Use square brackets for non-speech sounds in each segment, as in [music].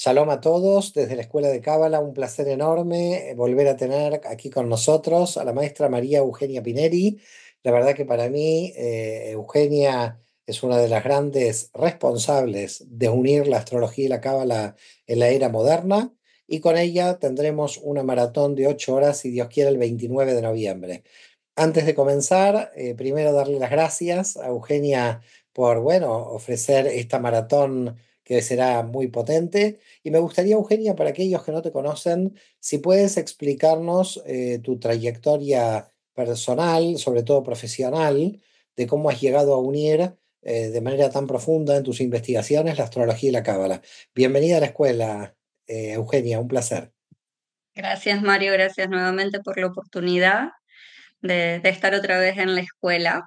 Shalom a todos desde la Escuela de Cábala, un placer enorme volver a tener aquí con nosotros a la maestra María Eugenia Pineri. La verdad que para mí eh, Eugenia es una de las grandes responsables de unir la astrología y la Cábala en la era moderna y con ella tendremos una maratón de ocho horas, si Dios quiere, el 29 de noviembre. Antes de comenzar, eh, primero darle las gracias a Eugenia por, bueno, ofrecer esta maratón que será muy potente. Y me gustaría, Eugenia, para aquellos que no te conocen, si puedes explicarnos eh, tu trayectoria personal, sobre todo profesional, de cómo has llegado a unir eh, de manera tan profunda en tus investigaciones la astrología y la cábala. Bienvenida a la escuela, eh, Eugenia, un placer. Gracias, Mario, gracias nuevamente por la oportunidad de, de estar otra vez en la escuela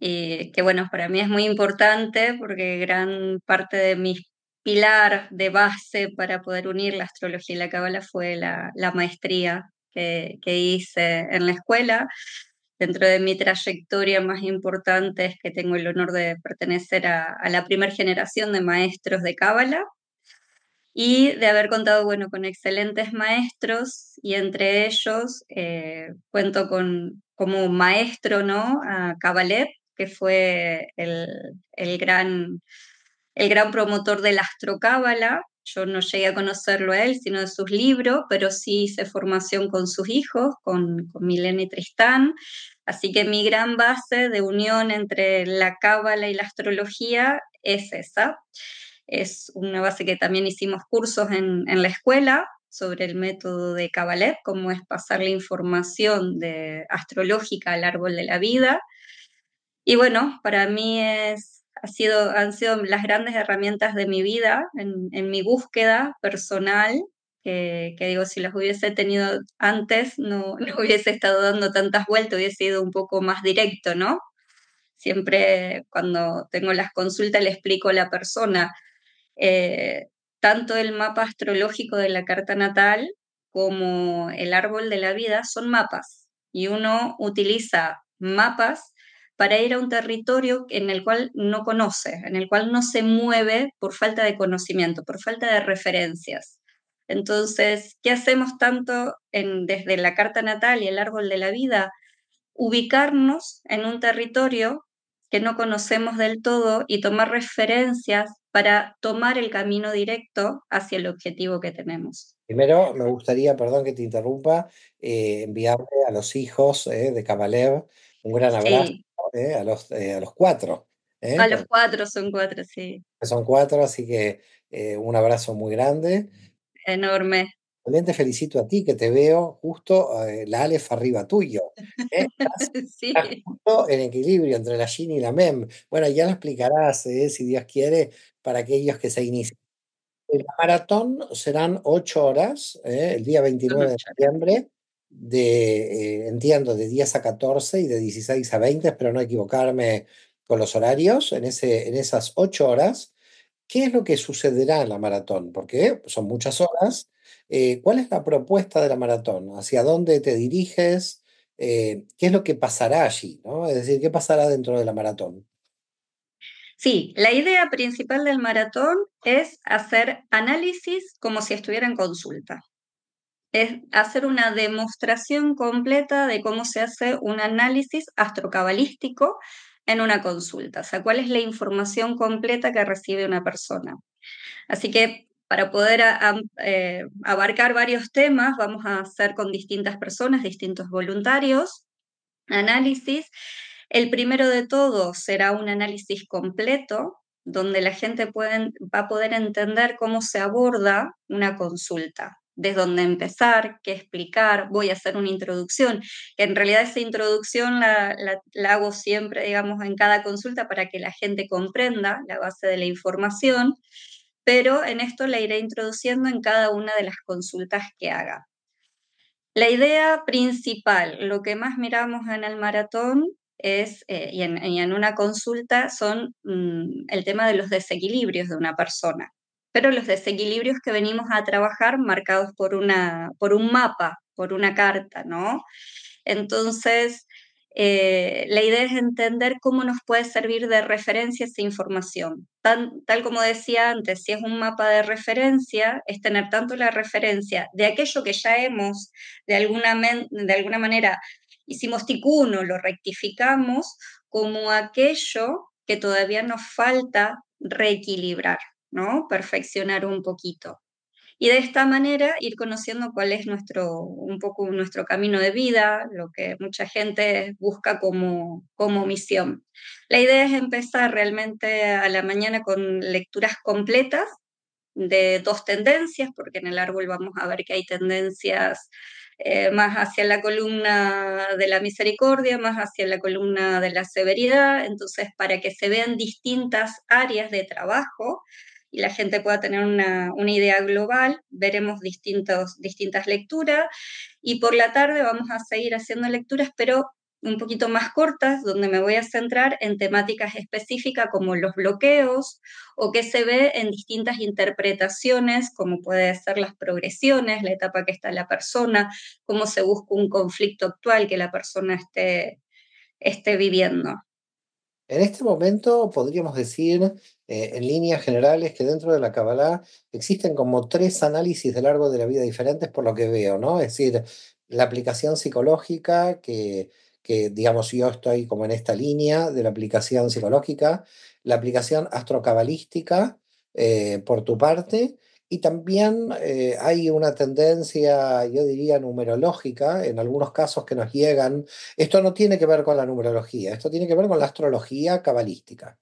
y que bueno, para mí es muy importante porque gran parte de mi pilar de base para poder unir la astrología y la cábala fue la, la maestría que, que, hice en la escuela. Dentro de mi trayectoria más importante es que tengo el honor de pertenecer a, a la primera generación de maestros de cábala y de haber contado bueno, con excelentes maestros y entre ellos eh, cuento con como maestro ¿no? a Kabalev, que fue el, el, gran, el gran promotor de la astrocábala. Yo no llegué a conocerlo a él, sino de sus libros, pero sí hice formación con sus hijos, con, con Milena y Tristán. Así que mi gran base de unión entre la cábala y la astrología es esa. Es una base que también hicimos cursos en, en la escuela sobre el método de Kabbalah, cómo es pasar la información de astrológica al árbol de la vida y bueno, para mí es, ha sido, han sido las grandes herramientas de mi vida, en, mi búsqueda personal, que, digo, si las hubiese tenido antes, no, [laughs] no hubiese estado dando tantas vueltas, hubiese sido un poco más directo, ¿no? Siempre cuando tengo las consultas le explico a la persona, eh, tanto el mapa astrológico de la carta natal como el árbol de la vida son mapas y uno utiliza mapas para ir a un territorio en el cual no conoce, en el cual no se mueve por falta de conocimiento, por falta de referencias. Entonces, ¿qué hacemos tanto en, desde la carta natal y el árbol de la vida? Ubicarnos en un territorio que no conocemos del todo y tomar referencias para tomar el camino directo hacia el objetivo que tenemos. Primero, me gustaría, perdón que te interrumpa, eh, enviarle a los hijos eh, de Kabalev un gran abrazo. Sí ¿eh? a, los, eh, a los cuatro. ¿eh? A los cuatro, son cuatro, sí. Son cuatro, así que un abrazo muy grande. Enorme. También te felicito a ti, que te veo justo la Aleph arriba tuyo. [laughs] Estás, sí. justo en equilibrio entre la Shin y la Mem. Bueno, ya lo explicarás, si Dios quiere, para aquellos que se inician. El maratón serán ocho horas, el día 29 de noviembre de, eh, entiendo, de 10 a 14 y de 16 a 20, espero no equivocarme con los horarios, en, ese, en esas 8 horas, ¿qué es lo que sucederá en la maratón? Porque son muchas horas. Eh, ¿Cuál es la propuesta de la maratón? ¿Hacia dónde te diriges? Eh, ¿Qué es lo que pasará allí? ¿no? Es decir, ¿qué pasará dentro de la maratón? Sí, la idea principal del maratón es hacer análisis como si estuviera en consulta es hacer una demostración completa de cómo se hace un análisis astrocabalístico en una consulta, o sea, cuál es la información completa que recibe una persona. Así que para poder eh, abarcar varios temas, vamos a hacer con distintas personas, distintos voluntarios, análisis. El primero de todos será un análisis completo, donde la gente va a poder entender cómo se aborda una consulta desde dónde empezar, qué explicar, voy a hacer una introducción, que en realidad esa introducción la, hago siempre, digamos, en cada consulta para que la gente comprenda la base de la información, pero en esto la iré introduciendo en cada una de las consultas que haga. La idea principal, lo que más miramos en el maratón es, eh, y, en, una consulta son mmm, el tema de los desequilibrios de una persona pero los desequilibrios que venimos a trabajar marcados por, una, por un mapa, por una carta, ¿no? Entonces, eh, la idea es entender cómo nos puede servir de referencia esa información. tal como decía antes, si es un mapa de referencia, es tener tanto la referencia de aquello que ya hemos, de alguna, de alguna manera, hicimos ticuno, lo rectificamos, como aquello que todavía nos falta reequilibrar, ¿no? Perfeccionar un poquito y de esta manera ir conociendo cuál es nuestro, un poco nuestro camino de vida, lo que mucha gente busca como, como misión. La idea es empezar realmente a la mañana con lecturas completas de dos tendencias, porque en el árbol vamos a ver que hay tendencias eh, más hacia la columna de la misericordia, más hacia la columna de la severidad, entonces para que se vean distintas áreas de trabajo, y la gente pueda tener una, idea global. Veremos distintos, distintas lecturas y por la tarde vamos a seguir haciendo lecturas, pero un poquito más cortas, donde me voy a centrar en temáticas específicas como los bloqueos o que se ve en distintas interpretaciones, como puede ser las progresiones, la etapa que está la persona, cómo se busca un conflicto actual que la persona esté, esté viviendo. En este momento podríamos decir, eh, en líneas generales, que dentro de la Kabbalah existen como tres análisis de largo de la vida diferentes por lo que veo, ¿no? Es decir, la aplicación psicológica, que, que digamos yo estoy como en esta línea de la aplicación psicológica, la aplicación astrocabalística, eh, por tu parte, y también eh, hay una tendencia, yo diría, numerológica, en algunos casos que nos llegan. Esto no tiene que ver con la numerología, esto tiene que ver con la astrología cabalística.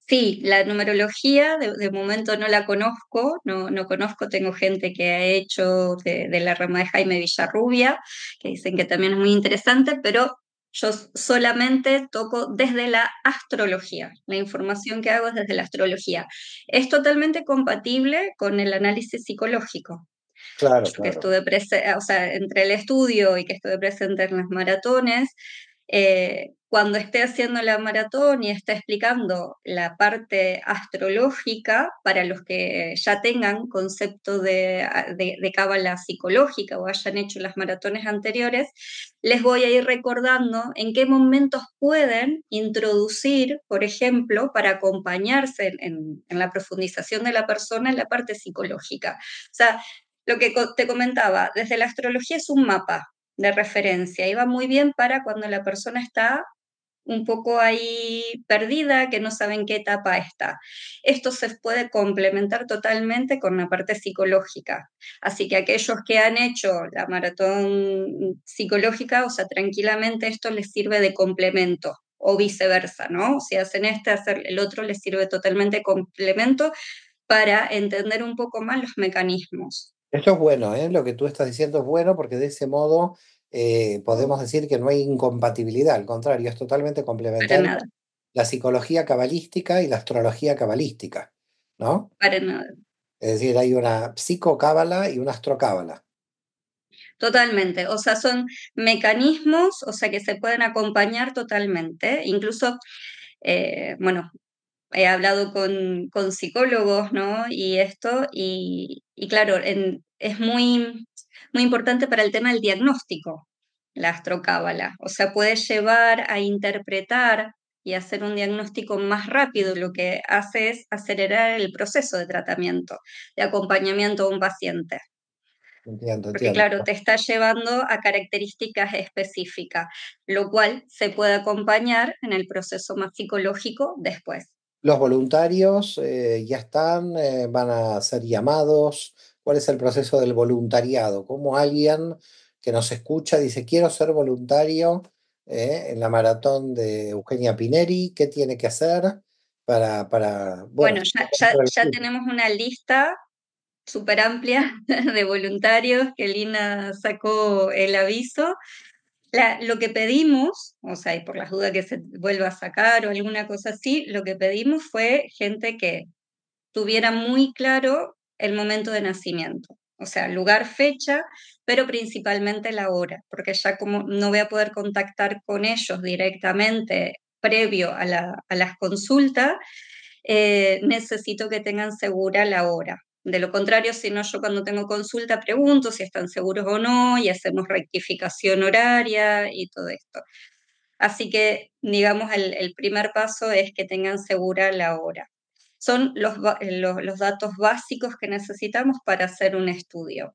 Sí, la numerología de, momento no la conozco, no, no, conozco, tengo gente que ha hecho de, de, la rama de Jaime Villarrubia, que dicen que también es muy interesante, pero yo solamente toco desde la astrología, la información que hago es desde la astrología. Es totalmente compatible con el análisis psicológico. Claro, claro. Que estuve o sea, entre el estudio y que estuve presente en las maratones, eh, cuando esté haciendo la maratón y esté explicando la parte astrológica, para los que ya tengan concepto de, de, cábala psicológica o hayan hecho las maratones anteriores, les voy a ir recordando en qué momentos pueden introducir, por ejemplo, para acompañarse en, en la profundización de la persona en la parte psicológica. O sea, lo que te comentaba, desde la astrología es un mapa, de referencia. Y va muy bien para cuando la persona está un poco ahí perdida, que no sabe en qué etapa está. Esto se puede complementar totalmente con la parte psicológica. Así que aquellos que han hecho la maratón psicológica, o sea, tranquilamente esto les sirve de complemento o viceversa, ¿no? Si hacen este, hacer el otro les sirve totalmente complemento para entender un poco más los mecanismos. Esto es bueno, ¿eh? lo que tú estás diciendo es bueno porque de ese modo eh, podemos decir que no hay incompatibilidad, al contrario, es totalmente complementario la psicología cabalística y la astrología cabalística, ¿no? Para nada. Es decir, hay una psicocábala y una astrocábala. Totalmente, o sea, son mecanismos, o sea, que se pueden acompañar totalmente. Incluso, eh, bueno, he hablado con, con, psicólogos, ¿no? Y esto, y, y claro, es muy, muy importante para el tema del diagnóstico, la astrocábala. O sea, puede llevar a interpretar y hacer un diagnóstico más rápido, lo que hace es acelerar el proceso de tratamiento, de acompañamiento a un paciente. Entiendo, Porque claro, te está llevando a características específicas, lo cual se puede acompañar en el proceso más psicológico después. Los voluntarios eh, ya están, eh, van a ser llamados. ¿Cuál es el proceso del voluntariado? ¿Cómo alguien que nos escucha dice, quiero ser voluntario eh, en la maratón de Eugenia Pineri? ¿Qué tiene que hacer para... para bueno, ya, ya, tenemos una lista súper amplia [laughs] de voluntarios que Lina sacó el aviso lo que pedimos, o sea, y por las dudas que se vuelva a sacar o alguna cosa así, lo que pedimos fue gente que tuviera muy claro el momento de nacimiento, o sea, lugar, fecha, pero principalmente la hora, porque ya como no voy a poder contactar con ellos directamente previo a, las consultas, eh, necesito que tengan segura la hora. De lo contrario, si no, yo cuando tengo consulta pregunto si están seguros o no y hacemos rectificación horaria y todo esto. Así que, digamos, el, primer paso es que tengan segura la hora. Son los, los datos básicos que necesitamos para hacer un estudio.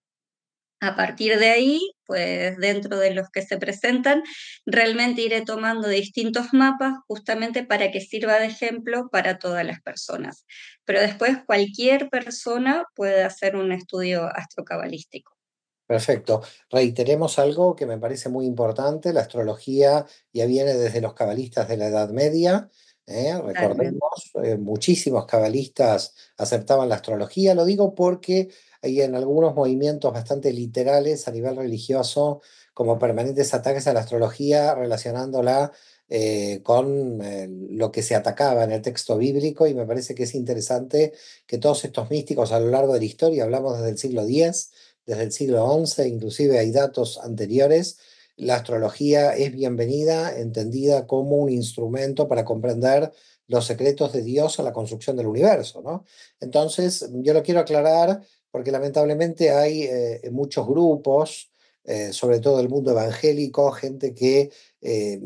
A partir de ahí, pues dentro de los que se presentan, realmente iré tomando distintos mapas justamente para que sirva de ejemplo para todas las personas. Pero después cualquier persona puede hacer un estudio astrocabalístico. Perfecto. Reiteremos algo que me parece muy importante. La astrología ya viene desde los cabalistas de la Edad Media. ¿eh? Recordemos, eh, muchísimos cabalistas aceptaban la astrología. Lo digo porque hay en algunos movimientos bastante literales a nivel religioso, como permanentes ataques a la astrología relacionándola eh, con eh, lo que se atacaba en el texto bíblico y me parece que es interesante que todos estos místicos a lo largo de la historia, hablamos desde el siglo X, desde el siglo XI, inclusive hay datos anteriores, la astrología es bienvenida, entendida como un instrumento para comprender los secretos de Dios a la construcción del universo, ¿no? Entonces, yo lo quiero aclarar porque lamentablemente hay eh, muchos grupos, eh, sobre todo el mundo evangélico, gente que eh,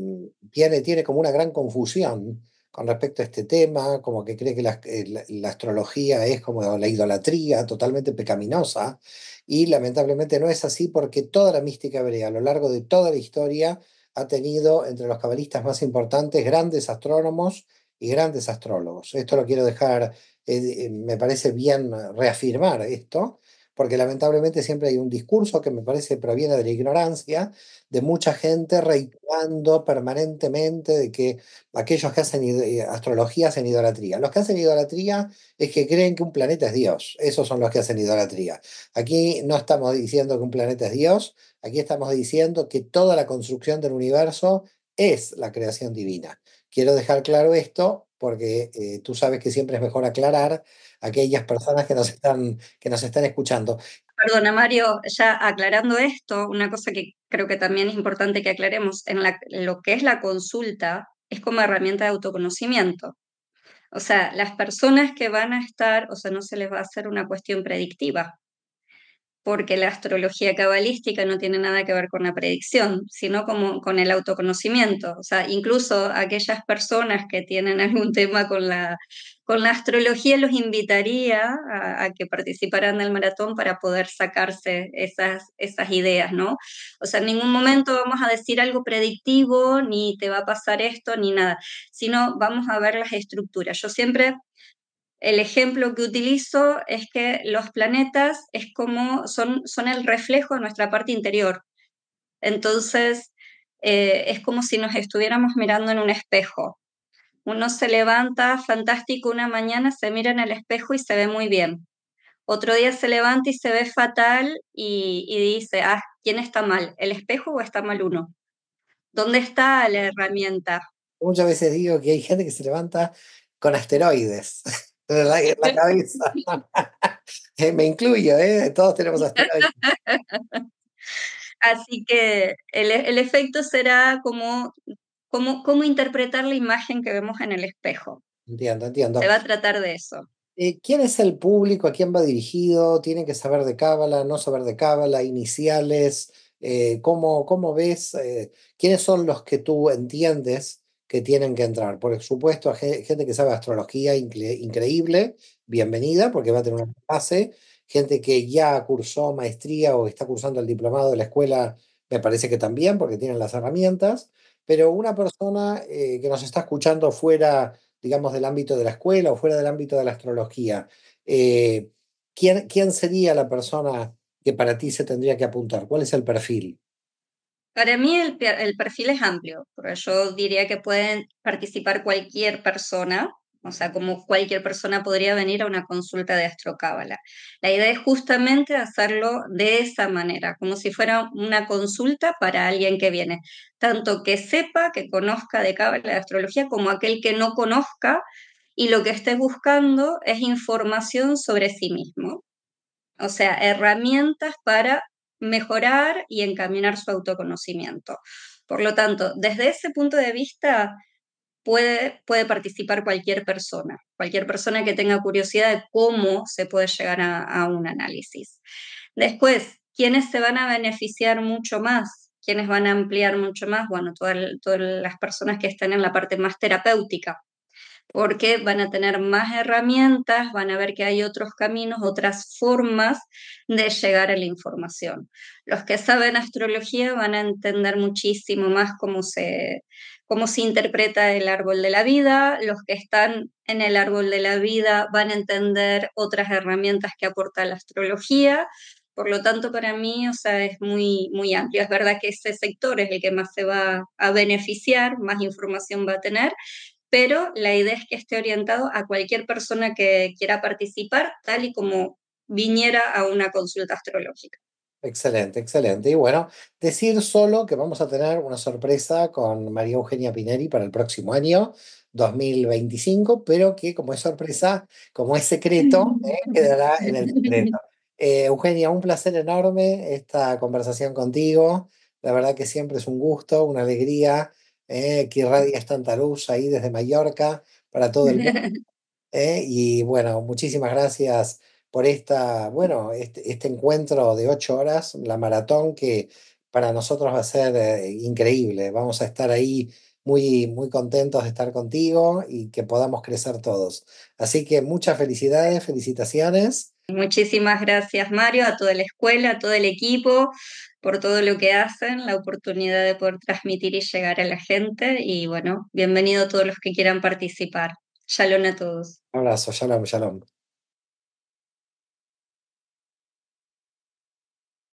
tiene, como una gran confusión con respecto a este tema, como que cree que la, la, astrología es como la idolatría totalmente pecaminosa, y lamentablemente no es así porque toda la mística hebrea a lo largo de toda la historia ha tenido entre los cabalistas más importantes grandes astrónomos y grandes astrólogos. Esto lo quiero dejar eh, me parece bien reafirmar esto, porque lamentablemente siempre hay un discurso que me parece proviene de la ignorancia de mucha gente reiterando permanentemente de que aquellos que hacen eh, astrología hacen idolatría. Los que hacen idolatría es que creen que un planeta es Dios. Esos son los que hacen idolatría. Aquí no estamos diciendo que un planeta es Dios, aquí estamos diciendo que toda la construcción del universo es la creación divina. Quiero dejar claro esto porque eh, tú sabes que siempre es mejor aclarar a aquellas personas que nos están, que nos están escuchando. Perdona, Mario, ya aclarando esto, una cosa que creo que también es importante que aclaremos, en lo que es la consulta, es como herramienta de autoconocimiento. O sea, las personas que van a estar, o sea, no se les va a hacer una cuestión predictiva, porque la astrología cabalística no tiene nada que ver con la predicción, sino como con el autoconocimiento. O sea, incluso aquellas personas que tienen algún tema con la, con la astrología los invitaría a, que participaran del maratón para poder sacarse esas, esas ideas, ¿no? O sea, en ningún momento vamos a decir algo predictivo, ni te va a pasar esto, ni nada, sino vamos a ver las estructuras. Yo siempre el ejemplo que utilizo es que los planetas es como son, son el reflejo de nuestra parte interior. Entonces, eh, es como si nos estuviéramos mirando en un espejo. Uno se levanta fantástico una mañana, se mira en el espejo y se ve muy bien. Otro día se levanta y se ve fatal y, y dice, ah, ¿quién está mal? ¿El espejo o está mal uno? ¿Dónde está la herramienta? Muchas veces digo que hay gente que se levanta con asteroides. En la, cabeza. [laughs] Eh, me incluyo, ¿eh? todos tenemos [laughs] Así que el, efecto será como, como, cómo interpretar la imagen que vemos en el espejo. Entiendo, entiendo. Se va a tratar de eso. Eh, ¿Quién es el público? ¿A quién va dirigido? ¿Tienen que saber de Cábala? ¿No saber de Cábala? ¿Iniciales? Eh, ¿cómo, ¿Cómo ves? ¿Quiénes son los que tú entiendes que tienen que entrar. Por supuesto, gente que sabe astrología increíble, bienvenida, porque va a tener una clase. Gente que ya cursó maestría o está cursando el diplomado de la escuela, me parece que también, porque tienen las herramientas. Pero una persona eh, que nos está escuchando fuera, digamos, del ámbito de la escuela o fuera del ámbito de la astrología, eh, ¿quién, ¿quién sería la persona que para ti se tendría que apuntar? ¿Cuál es el perfil? Para mí el, perfil es amplio, pero yo diría que pueden participar cualquier persona, o sea, como cualquier persona podría venir a una consulta de astrocábala. La idea es justamente hacerlo de esa manera, como si fuera una consulta para alguien que viene, tanto que sepa, que conozca de cábala, de astrología, como aquel que no conozca y lo que esté buscando es información sobre sí mismo. O sea, herramientas para mejorar y encaminar su autoconocimiento. Por lo tanto, desde ese punto de vista, puede, puede participar cualquier persona, cualquier persona que tenga curiosidad de cómo se puede llegar a, un análisis. Después, ¿quiénes se van a beneficiar mucho más? quienes van a ampliar mucho más, bueno, todas, todas las personas que están en la parte más terapéutica, porque van a tener más herramientas, van a ver que hay otros caminos, otras formas de llegar a la información. Los que saben astrología van a entender muchísimo más cómo se, cómo se interpreta el árbol de la vida, los que están en el árbol de la vida van a entender otras herramientas que aporta la astrología. Por lo tanto, para mí, o sea, es muy, muy amplio. Es verdad que ese sector es el que más se va a beneficiar, más información va a tener, pero la idea es que esté orientado a cualquier persona que quiera participar, tal y como viniera a una consulta astrológica. Excelente, excelente. Y bueno, decir solo que vamos a tener una sorpresa con María Eugenia Pineri para el próximo año, 2025, pero que como es sorpresa, como es secreto, eh, [laughs] quedará en el secreto. Eh, Eugenia, un placer enorme esta conversación contigo. La verdad que siempre es un gusto, una alegría eh, que irradias tanta luz ahí desde Mallorca para todo el mundo. [laughs] Eh, y bueno, muchísimas gracias por esta, bueno, este, este, encuentro de ocho horas, la maratón que para nosotros va a ser eh, increíble. Vamos a estar ahí muy, muy contentos de estar contigo y que podamos crecer todos. Así que muchas felicidades, felicitaciones. Muchísimas gracias, Mario, a toda la escuela, a todo el equipo, por todo lo que hacen, la oportunidad de poder transmitir y llegar a la gente. Y bueno, bienvenido a todos los que quieran participar. Shalom a todos. Un abrazo, shalom, shalom.